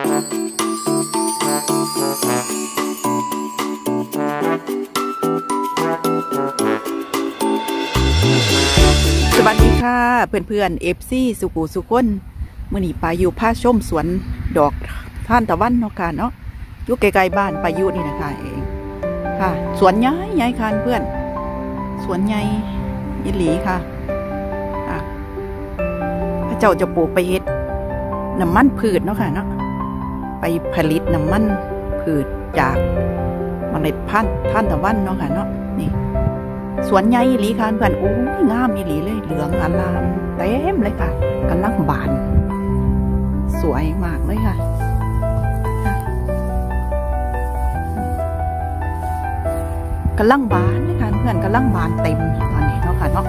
สวัสดีค่ะ เพื่อนๆเอฟซีสุกูสุก้นมื่อนี้ปาอยู่ผ้าชมสวนดอกท่านตะวันเนาะค่ะเนาะอยู่ไกลๆบ้านปายุนี่นะคะเองค่ะสวนใหญ่ใหญ่ค่ะเพื่อน สวนใหญ่ยิหลีค่ะค่ะพระเจ้าจะปลูกไปเฮ็ดน้ำมันพืชเนาะค่ะเนาะ ไปผลิตน้ำมันพืชจากเมล็ดพันธุ์ท่านตะวันเนาะค่ะเนาะนี่สวนใหญ่อีหลีค่ะเพื่อนโอ้ยงามอีหลีเลยเหลืองอลามเต็มเลยค่ะกำลังบาน สวยมากเลยค่ะค่ะกำลังบานเลยค่ะเพื่อนกำลังบานเต็มตอนนี้เนาะค่ะเนาะ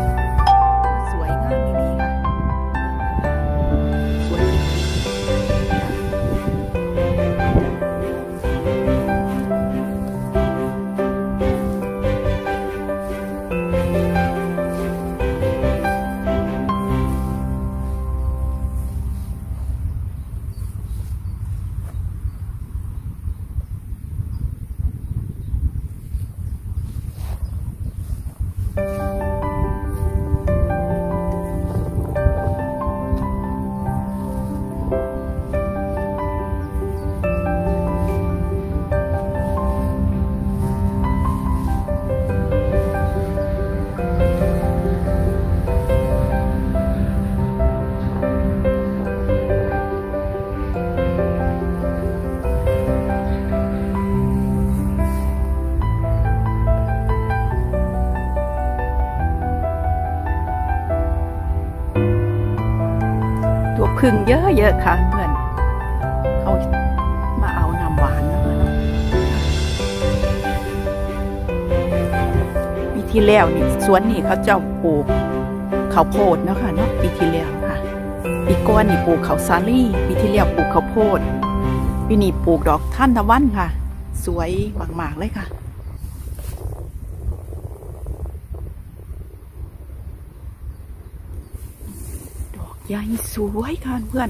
งเยอะๆค่ะเพื่อนเขามาเอาน้ำหวานเนาะค่ะเนาะปีที่แล้วนี่สวนนี่เขาเจ้าปลูกข้าวโพดเนาะค่ะเนาะปีที่แล้วค่ะปีก่อนนี่ปลูกข้าวสาลี่ปีที่แล้วปลูกข้าวโพดปีนี้ปลูกดอกท่านตะวันค่ะ สวยมากๆเลยค่ะ ยายสวยค่ะเพื่อน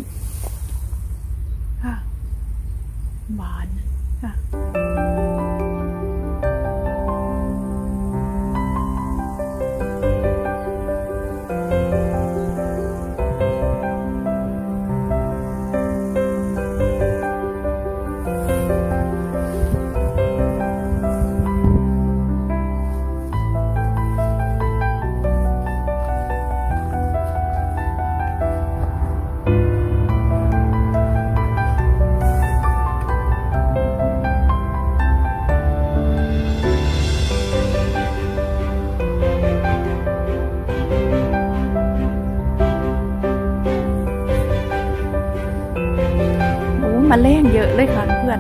มาแรงเยอะเลยค่ะเพื่อน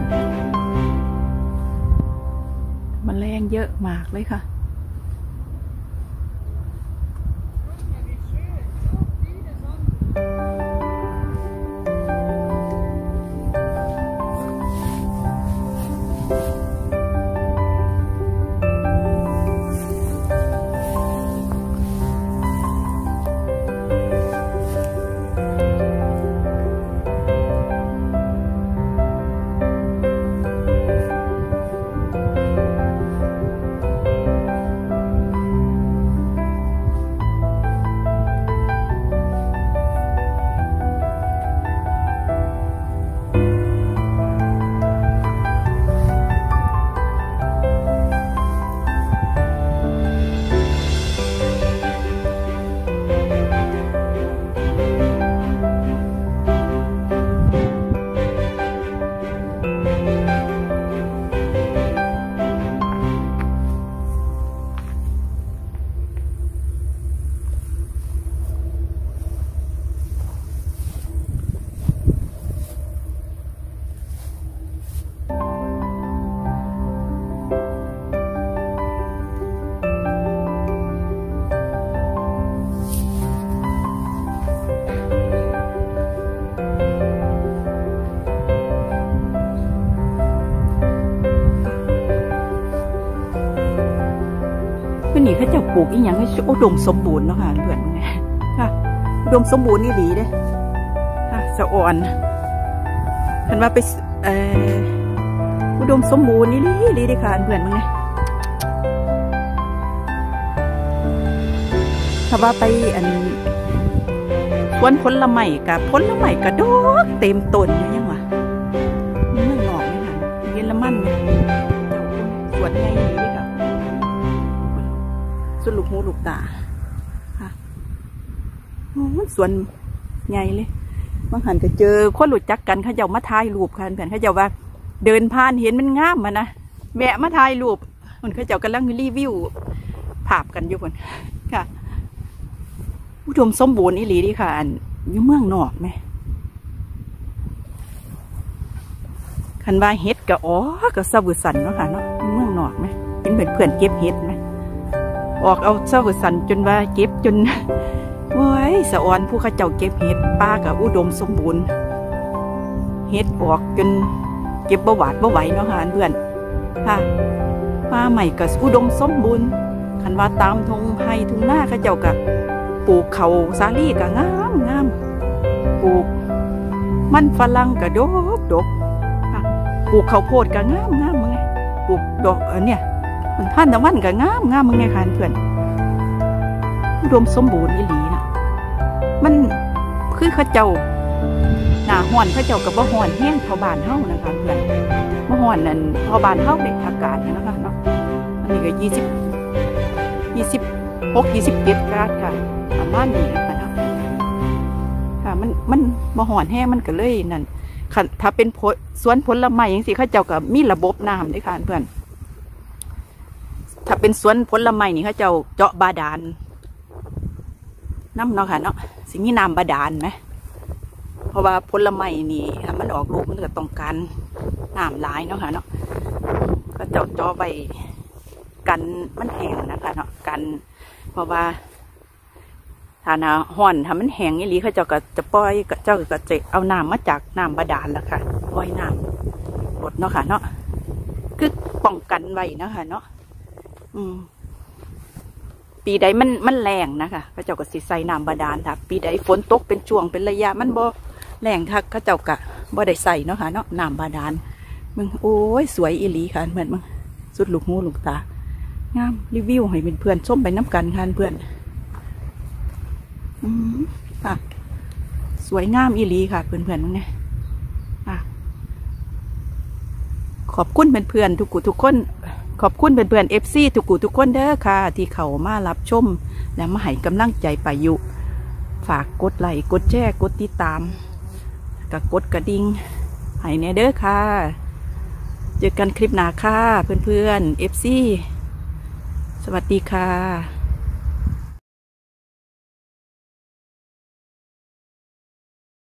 มาแรงเยอะมากเลยค่ะ ลูกอีหยังให้อุดมสมบูรณ์เนาะค่ะเพื่อนค่ะอุดมสมบูรณ์นี่ดีเด้ค่ะสะอ่อนคันว่าไปเอออุดมสมบูรณ์นี่ลีลีเด้ค่ะเพื่อนมึงไงถ้าว่าไปอันสวนผลไม้กับผลไม้กระดกเต็มต้นอยู่ยังวะเมืองนอกนี่ค่ะเยอรมันเนี่ยสวนให ค่ะมันสวนใหญ่เลยบางหันก็เจอคนรู้จักกันเขาเจ้ามาถ่ายรูปกันเพื่อนเขาเจ้าว่า เดินผ่านเห็นมันงามมานะแวะมาถ่ายรูปมันเขาเจ้ากำลังรีวิวภาพกันอยู่คนค่ะอุดมสมบูรณ์อีหลีดีค่ะ อันอยู่เมืองนอกไหมคันว่าเฮ็ดก็อ๋อก็สวุสันเนาะค่ะเนาะเมืองนอกไหมเป็นเพื่อนเพื่อนเก็บเฮ็ดไหม ออกเอาเสวุสันจนว่าเก็บจนโอ้ยสะออนผู้ข้าเจ้าเก็บเห็ดป้ากับอุดมสมบูรณ์เห็ดออกจนเก็บบ่หวาดบ่ไหวเนาะค่ะเพื่อนค่ะป้าใหม่ก็อุดมสมบูรณ์คันว่าตามทงไผ่ทุ่งหน้าข้าเจ้าก็ปลูกเขาสาลี่ก็งามงามปลูก มันฝรั่งก็ดกดกปลูกเขาโพดก็งามงามมึงไงปลูกดอกเออเนี่ย มันท่านตะวันก็งามงามมึงไงค่ะเพื่อนอุดมสมบูรณ์อีหลีนะมันคือข้าเจ้าหน้าห้อนข้าเจ้ากับบ่ห้อนแห้งเท่าบ้านเฮานะคะเพื่อนบ่ห้อนนั่นเท่าบ้านเฮาเด็กอากาศนะคะเนาะอันนี้ก็ยี่สิบยี่สิบหกยี่สิบเจ็ดกราดค่ะประมาณนี้ค่ะเนาะค่ะมันมันบ่ห้อนแห้งมันก็เลยนั่นถ้าเป็นสวนผลไม้อย่างสิข้าเจ้าก็มีระบบน้ำด้วยค่ะเพื่อน ถ้าเป็นสวนผลไม้นี่เขาเจ้าเจาะบาดาลน้ำเนาะค่ะเนาะสิ่งนี้น้ำบาดาลไหมเพราะว่าผลไม้นี่มันออกลูกมันก็ต้องการน้ำหลายเนาะค่ะเนาะก็เจาะจอไปกันมันแห้งนะคะเนาะกันเพราะว่าถ้านาห่อนถ้ามันแห้งอีหลีเขาเจ้าก็จะปล่อยเจ้าก็จะเอาน้ำมาจากน้ำบาดาลแล้วค่ะปล่อยน้ำบดเนาะค่ะเนาะคือป้องกันไว้นะค่ะเนาะ อืมปีใดมันมันแรงนะคะเขาเจ้าก็สิใส่น้ำบาดาลค่ะ ปีใดฝนตกเป็นช่วงเป็นระยะ มันบ่แรงค่ะเขาเจ้าก็บ่ได้ใส่เนาะค่ะเนาะน้ำบาดาลมึงโอ้ยสวยอีหลีค่ะเหมือนมึงสุดลูกหูลูกตางามรีวิวให้เป็นเพื่อนส้มไปน้ำกันค่ะเพื่อนอืมค่ะสวยงามอีหลีค่ะ เพื่อนเพื่อนมึงเนี่ยค่ะขอบคุณเพื่อนๆทุกกุทุกคน ขอบคุณเพื่อนๆเอฟซีทุกกูทุกคนเด้อค่ะ ที่เขามารับชม และมาให้กำลังใจปายุ ฝากกดไลค์กดแชร์กดติดตามกับกดกระดิ่งให้แน่เด้อค่ะ เจอกันคลิปหน้าค่ะ เพื่อนๆ FC สวัสดีค่ะ